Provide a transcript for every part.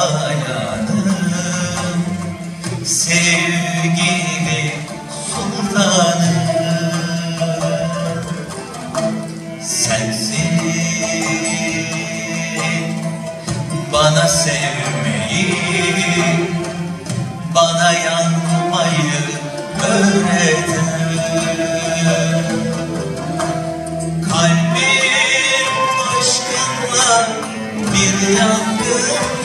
aladım Sevgili sultanım Sensin bana sevmeyi Bana yanmayı öğreten Kalbim aşkınla bir yangın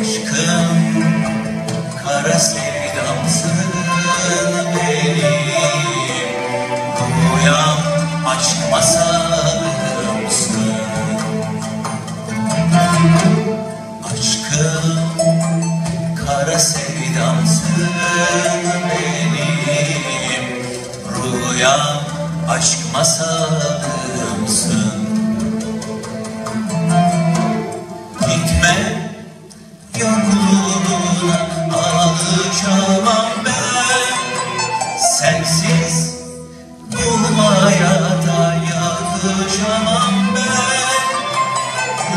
Aşkım kara sevdamsın benim Rüyam aşk Aşkım kara sevdamsın benim Rüyam aşk masalımsın yakışamam ben.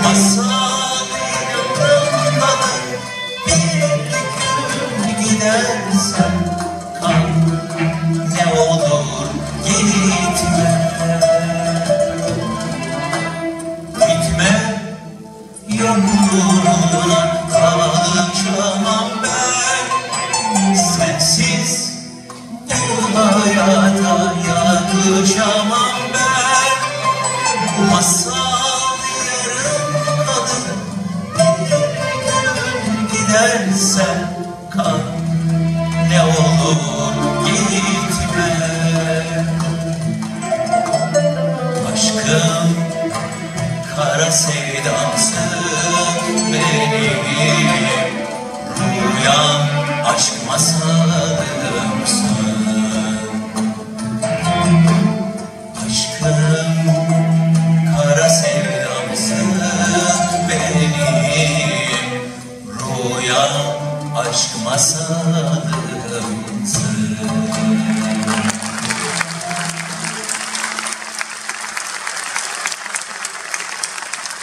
Masal yanımdadır bir gün gidersen Kal ne olur gitme. Gitme yokluğuna alışamam ben. Sensiz bu hayata yakışamam gidersen kal Ne olur gitme. Aşkım kara sevdamsın benim aşk masalımsın